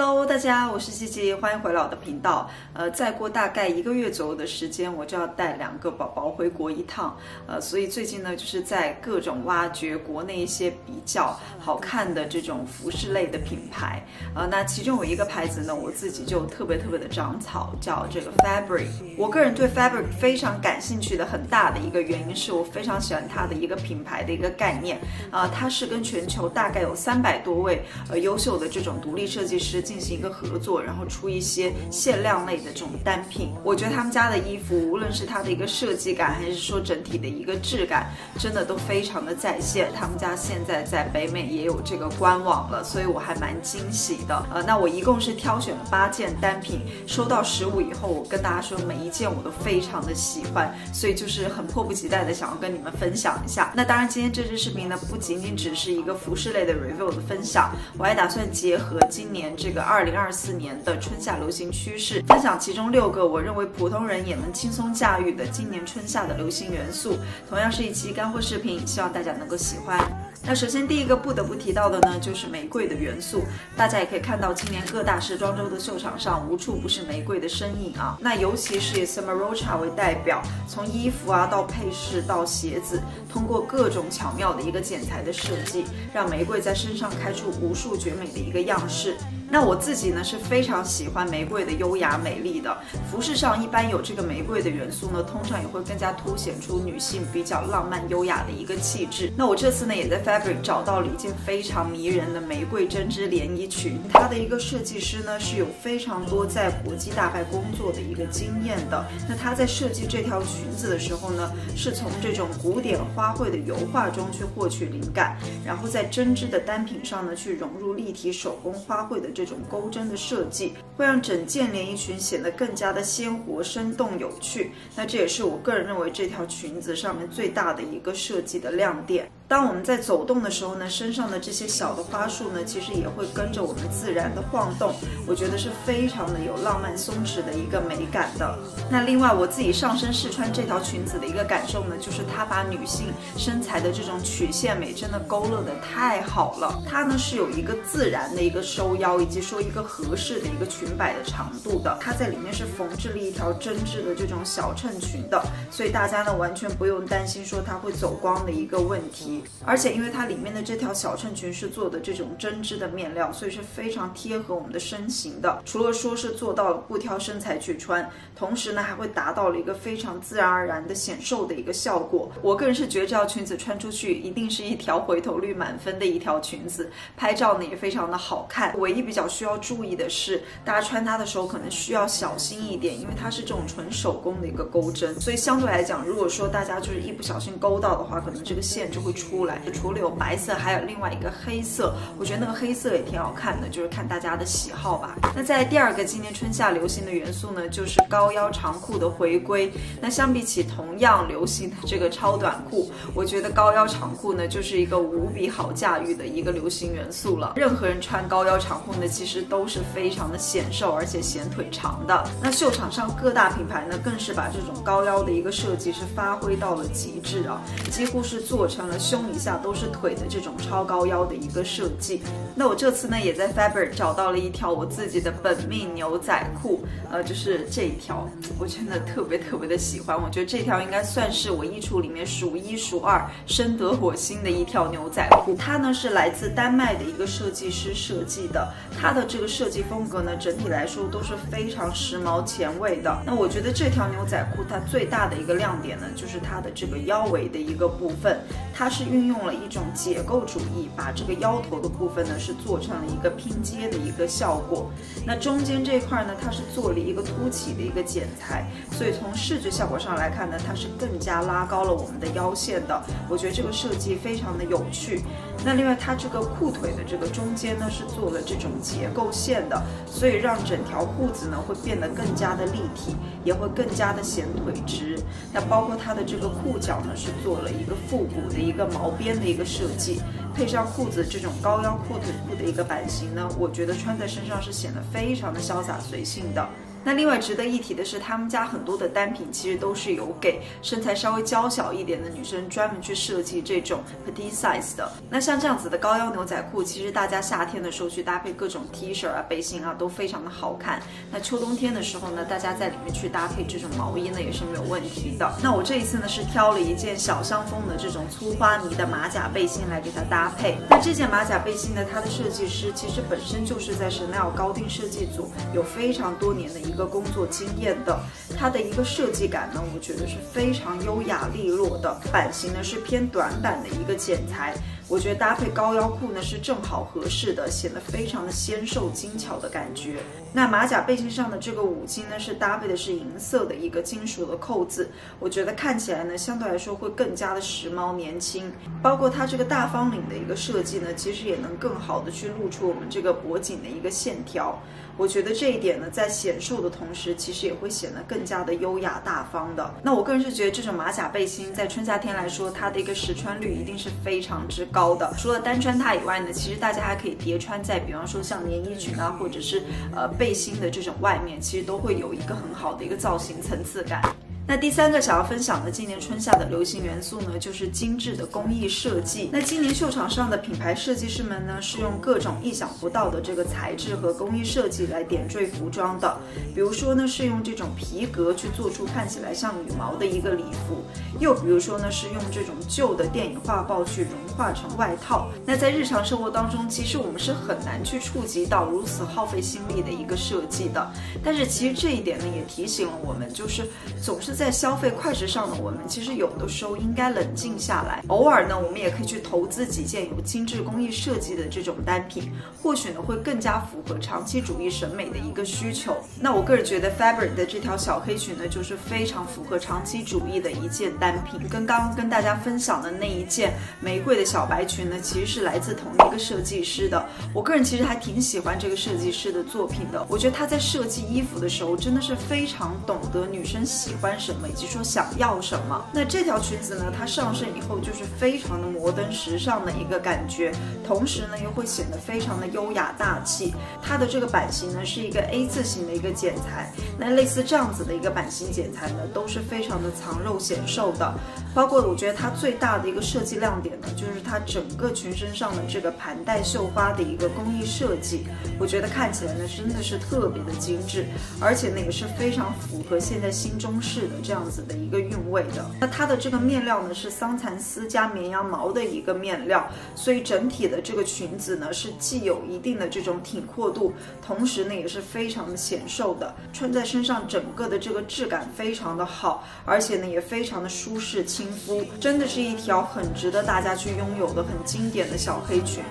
Hello，大家，我是吉吉，欢迎回来我的频道。呃，再过大概一个月左右的时间，我就要带两个宝宝回国一趟。呃，所以最近呢，就是在各种挖掘国内一些比较好看的这种服饰类的品牌。呃，那其中有一个牌子呢，我自己就特别特别的长草，叫这个 Fabric。我个人对 Fabric 非常感兴趣的很大的一个原因，是我非常喜欢它的一个品牌的一个概念。啊，它是跟全球大概有三百多位呃优秀的这种独立设计师。进行一个合作，然后出一些限量类的这种单品。我觉得他们家的衣服，无论是它的一个设计感，还是说整体的一个质感，真的都非常的在线。他们家现在在北美也有这个官网了，所以我还蛮惊喜的。呃，那我一共是挑选了八件单品，收到实物以后，我跟大家说每一件我都非常的喜欢，所以就是很迫不及待的想要跟你们分享一下。那当然，今天这支视频呢，不仅仅只是一个服饰类的 review 的分享，我还打算结合今年这。这个二零二四年的春夏流行趋势，分享其中六个我认为普通人也能轻松驾驭的今年春夏的流行元素。同样是一期干货视频，希望大家能够喜欢。那首先第一个不得不提到的呢，就是玫瑰的元素。大家也可以看到，今年各大时装周的秀场上无处不是玫瑰的身影啊。那尤其是以 Summer Rocha 为代表，从衣服啊到配饰到鞋子，通过各种巧妙的一个剪裁的设计，让玫瑰在身上开出无数绝美的一个样式。那我自己呢是非常喜欢玫瑰的优雅美丽的服饰上，一般有这个玫瑰的元素呢，通常也会更加凸显出女性比较浪漫优雅的一个气质。那我这次呢也在 Fabric 找到了一件非常迷人的玫瑰针织连衣裙，它的一个设计师呢是有非常多在国际大牌工作的一个经验的。那他在设计这条裙子的时候呢，是从这种古典花卉的油画中去获取灵感，然后在针织的单品上呢去融入立体手工花卉的。这种钩针的设计会让整件连衣裙显得更加的鲜活、生动、有趣。那这也是我个人认为这条裙子上面最大的一个设计的亮点。当我们在走动的时候呢，身上的这些小的花束呢，其实也会跟着我们自然的晃动，我觉得是非常的有浪漫松弛的一个美感的。那另外我自己上身试穿这条裙子的一个感受呢，就是它把女性身材的这种曲线美真的勾勒的太好了。它呢是有一个自然的一个收腰，以及说一个合适的一个裙摆的长度的。它在里面是缝制了一条针织的这种小衬裙的，所以大家呢完全不用担心说它会走光的一个问题。而且因为它里面的这条小衬裙是做的这种针织的面料，所以是非常贴合我们的身形的。除了说是做到了不挑身材去穿，同时呢还会达到了一个非常自然而然的显瘦的一个效果。我个人是觉得这条裙子穿出去一定是一条回头率满分的一条裙子，拍照呢也非常的好看。唯一比较需要注意的是，大家穿它的时候可能需要小心一点，因为它是这种纯手工的一个钩针，所以相对来讲，如果说大家就是一不小心勾到的话，可能这个线就会出。出来，除了有白色，还有另外一个黑色，我觉得那个黑色也挺好看的，就是看大家的喜好吧。那在第二个今年春夏流行的元素呢，就是高腰长裤的回归。那相比起同样流行的这个超短裤，我觉得高腰长裤呢，就是一个无比好驾驭的一个流行元素了。任何人穿高腰长裤呢，其实都是非常的显瘦，而且显腿长的。那秀场上各大品牌呢，更是把这种高腰的一个设计是发挥到了极致啊，几乎是做成了秀。胸以下都是腿的这种超高腰的一个设计。那我这次呢，也在 Faber 找到了一条我自己的本命牛仔裤，呃，就是这一条，我真的特别特别的喜欢。我觉得这条应该算是我衣橱里面数一数二深得我心的一条牛仔裤。它呢是来自丹麦的一个设计师设计的，它的这个设计风格呢，整体来说都是非常时髦前卫的。那我觉得这条牛仔裤它最大的一个亮点呢，就是它的这个腰围的一个部分，它是。运用了一种解构主义，把这个腰头的部分呢是做成了一个拼接的一个效果。那中间这块呢，它是做了一个凸起的一个剪裁，所以从视觉效果上来看呢，它是更加拉高了我们的腰线的。我觉得这个设计非常的有趣。那另外它这个裤腿的这个中间呢是做了这种结构线的，所以让整条裤子呢会变得更加的立体，也会更加的显腿直。那包括它的这个裤脚呢是做了一个复古的一个。毛边的一个设计，配上裤子这种高腰阔腿裤的一个版型呢，我觉得穿在身上是显得非常的潇洒随性的。那另外值得一提的是，他们家很多的单品其实都是有给身材稍微娇小一点的女生专门去设计这种 petite size 的。那像这样子的高腰牛仔裤，其实大家夏天的时候去搭配各种 T 恤啊、背心啊都非常的好看。那秋冬天的时候呢，大家在里面去搭配这种毛衣呢也是没有问题的。那我这一次呢是挑了一件小香风的这种粗花呢的马甲背心来给它搭配。那这件马甲背心呢，它的设计师其实本身就是在 Chanel 高定设计组有非常多年的一个工作经验的。它的一个设计感呢，我觉得是非常优雅利落的。版型呢是偏短版的一个剪裁。我觉得搭配高腰裤呢是正好合适的，显得非常的纤瘦精巧的感觉。那马甲背心上的这个五金呢是搭配的是银色的一个金属的扣子，我觉得看起来呢相对来说会更加的时髦年轻。包括它这个大方领的一个设计呢，其实也能更好的去露出我们这个脖颈的一个线条。我觉得这一点呢，在显瘦的同时，其实也会显得更加的优雅大方的。那我个人是觉得这种马甲背心在春夏天来说，它的一个实穿率一定是非常之高的。除了单穿它以外呢，其实大家还可以叠穿在，比方说像连衣裙啊，或者是呃背心的这种外面，其实都会有一个很好的一个造型层次感。那第三个想要分享的今年春夏的流行元素呢，就是精致的工艺设计。那今年秀场上的品牌设计师们呢，是用各种意想不到的这个材质和工艺设计来点缀服装的。比如说呢，是用这种皮革去做出看起来像羽毛的一个礼服；又比如说呢，是用这种旧的电影画报去融化成外套。那在日常生活当中，其实我们是很难去触及到如此耗费心力的一个设计的。但是其实这一点呢，也提醒了我们，就是总是。在消费快时尚的我们，其实有的时候应该冷静下来。偶尔呢，我们也可以去投资几件有精致工艺设计的这种单品，或许呢会更加符合长期主义审美的一个需求。那我个人觉得，Fabric 的这条小黑裙呢，就是非常符合长期主义的一件单品。跟刚刚跟大家分享的那一件玫瑰的小白裙呢，其实是来自同一个设计师的。我个人其实还挺喜欢这个设计师的作品的。我觉得他在设计衣服的时候，真的是非常懂得女生喜欢。什么以及说想要什么？那这条裙子呢？它上身以后就是非常的摩登时尚的一个感觉，同时呢又会显得非常的优雅大气。它的这个版型呢是一个 A 字形的一个剪裁，那类似这样子的一个版型剪裁呢都是非常的藏肉显瘦的。包括我觉得它最大的一个设计亮点呢，就是它整个裙身上的这个盘带绣花的一个工艺设计，我觉得看起来呢真的是特别的精致，而且呢也是非常符合现在新中式的。这样子的一个韵味的，那它的这个面料呢是桑蚕丝加绵羊毛的一个面料，所以整体的这个裙子呢是既有一定的这种挺阔度，同时呢也是非常的显瘦的，穿在身上整个的这个质感非常的好，而且呢也非常的舒适亲肤，真的是一条很值得大家去拥有的很经典的小黑裙。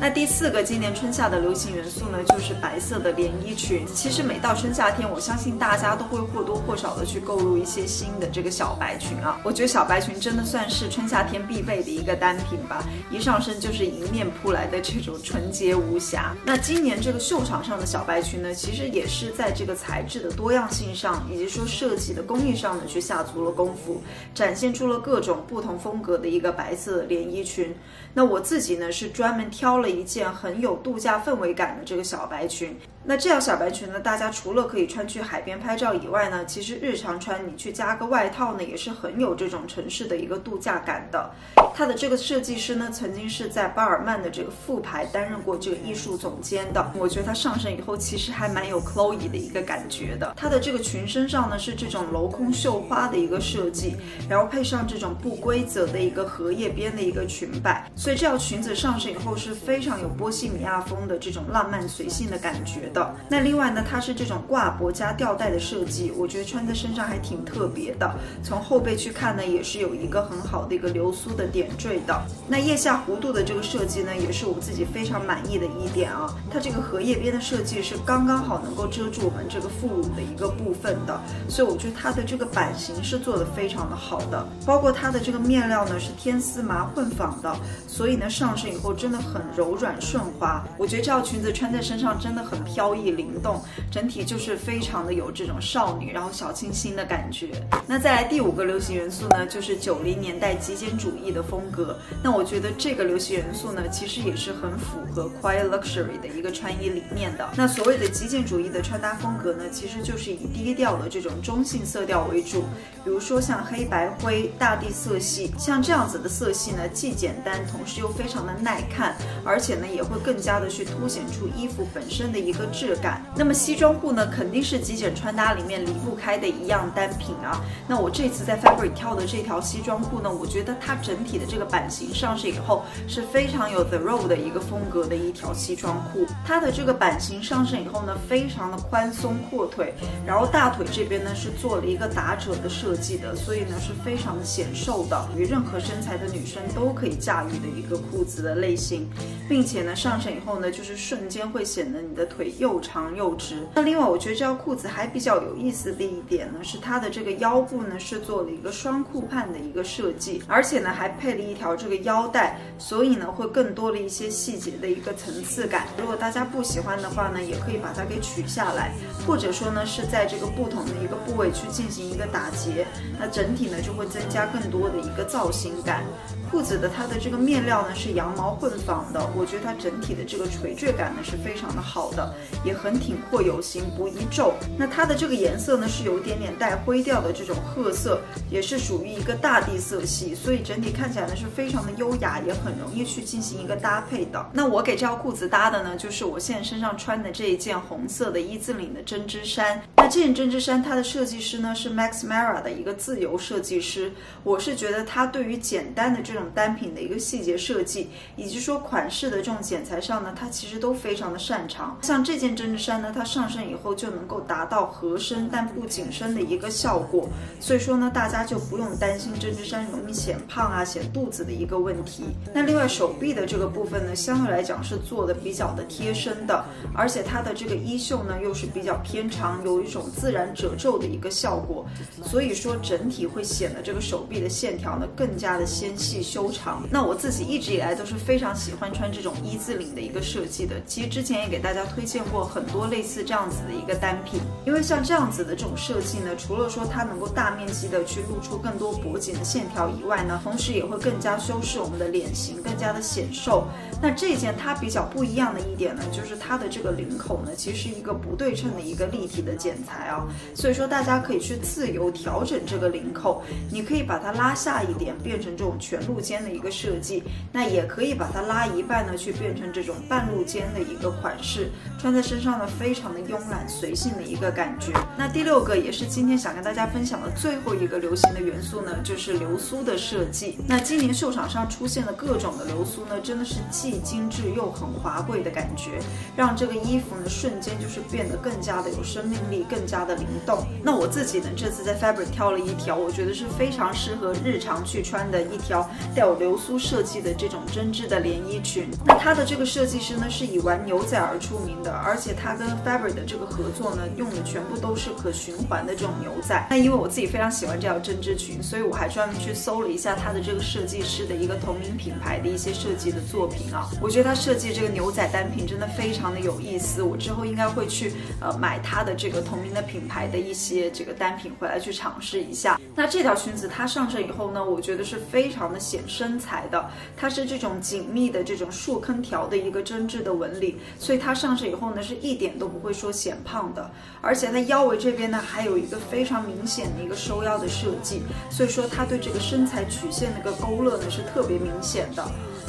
那第四个今年春夏的流行元素呢，就是白色的连衣裙。其实每到春夏天，我相信大家都会或多或少的去购入一些新的这个小白裙啊。我觉得小白裙真的算是春夏天必备的一个单品吧，一上身就是迎面扑来的这种纯洁无瑕。那今年这个秀场上的小白裙呢，其实也是在这个材质的多样性上，以及说设计的工艺上呢，去下足了功夫，展现出了各种不同风格的一个白色连衣裙。那我自己呢，是专门挑了。一件很有度假氛围感的这个小白裙。那这条小白裙呢，大家除了可以穿去海边拍照以外呢，其实日常穿你去加个外套呢，也是很有这种城市的一个度假感的。它的这个设计师呢，曾经是在巴尔曼的这个副牌担任过这个艺术总监的。我觉得它上身以后其实还蛮有 Chloe 的一个感觉的。它的这个裙身上呢是这种镂空绣花的一个设计，然后配上这种不规则的一个荷叶边的一个裙摆，所以这条裙子上身以后是非非常有波西米亚风的这种浪漫随性的感觉。的那另外呢，它是这种挂脖加吊带的设计，我觉得穿在身上还挺特别的。从后背去看呢，也是有一个很好的一个流苏的点缀的。那腋下弧度的这个设计呢，也是我自己非常满意的一点啊。它这个荷叶边的设计是刚刚好能够遮住我们这个副乳的一个部分的，所以我觉得它的这个版型是做的非常的好的。包括它的这个面料呢是天丝麻混纺的，所以呢上身以后真的很柔柔软顺滑。我觉得这条裙子穿在身上真的很飘逸灵动，整体就是非常的有这种少女然后小清新的感觉。那再来第五个流行元素呢，就是九零年代极简主义的风格。那我觉得这个流行元素呢，其实也是很符合 quiet luxury 的一个穿衣理念的。那所谓的极简主义的穿搭风格呢，其实就是以低调的这种中性色调为主，比如说像黑白灰、大地色系，像这样子的色系呢，既简单，同时又非常的耐看，而而且呢，也会更加的去凸显出衣服本身的一个质感。那么西装裤呢，肯定是极简穿搭里面离不开的一样单品啊。那我这次在 Fabric 挑的这条西装裤呢，我觉得它整体的这个版型上市以后是非常有 The Row 的一个风格的一条西装裤。它的这个版型上身以后呢，非常的宽松阔腿，然后大腿这边呢是做了一个打褶的设计的，所以呢是非常的显瘦的，与任何身材的女生都可以驾驭的一个裤子的类型，并且呢上身以后呢，就是瞬间会显得你的腿又长又直。那另外我觉得这条裤子还比较有意思的一点呢，是它的这个腰部呢是做了一个双裤袢的一个设计，而且呢还配了一条这个腰带，所以呢会更多了一些细节的一个层次感。如果大家不喜欢的话呢，也可以把它给取下来，或者说呢是在这个不同的一个部位去进行一个打结，那整体呢就会增加更多的一个造型感。裤子的它的这个面料呢是羊毛混纺的，我觉得它整体的这个垂坠感呢是非常的好的，也很挺阔有型，不易皱。那它的这个颜色呢是有一点点带灰调的这种褐色，也是属于一个大地色系，所以整体看起来呢是非常的优雅，也很容易去进行一个搭配的。那我给这条裤子搭的呢，就是我现在身上穿的这一件红色的一字领的针织衫。那这件针织衫它的设计师呢是 Max Mara 的一个自由设计师，我是觉得它对于简单的这种单品的一个细节设计，以及说款式的这种剪裁上呢，它其实都非常的擅长。像这件针织衫呢，它上身以后就能够达到合身但不紧身的一个效果，所以说呢，大家就不用担心针织衫容易显胖啊、显肚子的一个问题。那另外手臂的这个部分呢，相对来讲是做的比较的贴身的，而且它的这个衣袖呢又是比较偏长，有一种自然褶皱的一个效果，所以说整体会显得这个手臂的线条呢更加的纤细修长。那我自己一直以来都是非常喜欢穿这种一字领的一个设计的，其实之前也给大家推荐过很多类似这样子的一个单品，因为像这样子的这种设计呢，除了说它能够大面积的去露出更多脖颈的线条以外呢，同时也会更加修饰我们的脸型，更加的显瘦。那这件它比较不一样的一点呢，就是它的这个领口呢，其实是一个不对称的一个立体的剪裁啊，所以说大家可以去自由调整这个领口，你可以把它拉下一点，变成这种全露肩的一个设计，那也可以把它拉一半呢，去变成这种半露肩的一个款式，穿在身上呢，非常的慵懒随性的一个感觉。那第六个也是今天想跟大家分享的最后一个流行的元素呢，就是流苏的设计。那今年秀场上出现的各种的流苏呢，真的是既精致又很华贵的感觉，让这个衣服呢瞬间就是变得更加的有生命力，更加的灵动。那我自己呢，这次在 Fabric 挑了一条，我觉得是非常适合日常去穿的一条带有流苏设计的这种针织的连衣裙。那它的这个设计师呢，是以玩牛仔而出名的，而且它跟 Fabric 的这个合作呢，用的全部都是可循环的这种牛仔。那因为我自己非常喜欢这条针织裙，所以我还专门去搜了一下它的这个设计师的一个同名品牌的一些设计的作品啊。我觉得他设计这个牛仔单品真的非常的有意思，我之后应该会去呃买他的这个同名的品牌的一些这个单品回来去尝试一下。那这条裙子它上身以后呢，我觉得是非常的显身材的，它是这种紧密的这种竖坑条的一个针织的纹理，所以它上身以后呢是一点都不会说显胖的，而且它腰围这边呢还有一个非常明显的一个收腰的设计，所以说它对这个身材曲线的一个勾勒呢是特别明显的。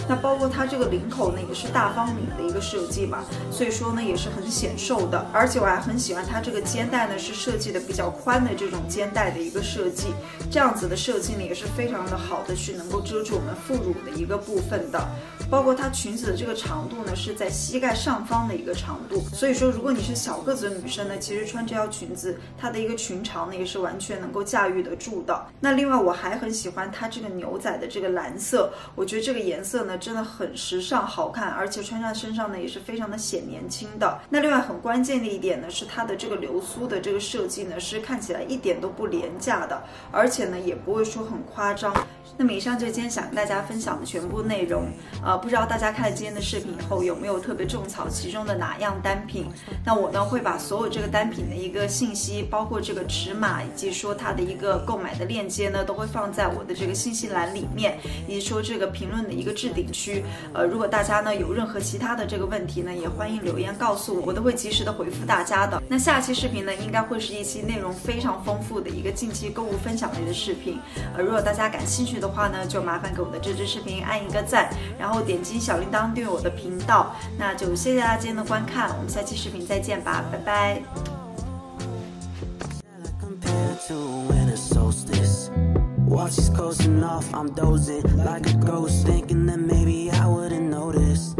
那包括它这个领口呢，也是大方领的一个设计嘛，所以说呢也是很显瘦的，而且我还很喜欢它这个肩带呢是设计的比较宽的这种肩带的一个设计，这样子的设计呢也是非常的好的去能够遮住我们副乳的一个部分的，包括它裙子的这个长度呢是在膝盖上方的一个长度，所以说如果你是小个子的女生呢，其实穿这条裙子它的一个裙长呢也是完全能够驾驭得住的。那另外我还很喜欢它这个牛仔的这个蓝色，我觉得这个颜色。色呢真的很时尚好看，而且穿在身上呢也是非常的显年轻的。那另外很关键的一点呢是它的这个流苏的这个设计呢是看起来一点都不廉价的，而且呢也不会说很夸张。那么以上就是今天想跟大家分享的全部内容。呃，不知道大家看了今天的视频以后有没有特别种草其中的哪样单品？那我呢会把所有这个单品的一个信息，包括这个尺码以及说它的一个购买的链接呢，都会放在我的这个信息栏里面，以及说这个评论的一个置顶区。呃，如果大家呢有任何其他的这个问题呢，也欢迎留言告诉我，我都会及时的回复大家的。那下期视频呢，应该会是一期内容非常丰富的一个近期购物分享类的视频。呃，如果大家感兴趣的话呢，就麻烦给我的这支视频按一个赞，然后点击小铃铛订阅我的频道。那就谢谢大家今天的观看，我们下期视频再见吧，拜拜。Watch she's close enough, I'm dozing like a ghost, thinking that maybe I wouldn't notice.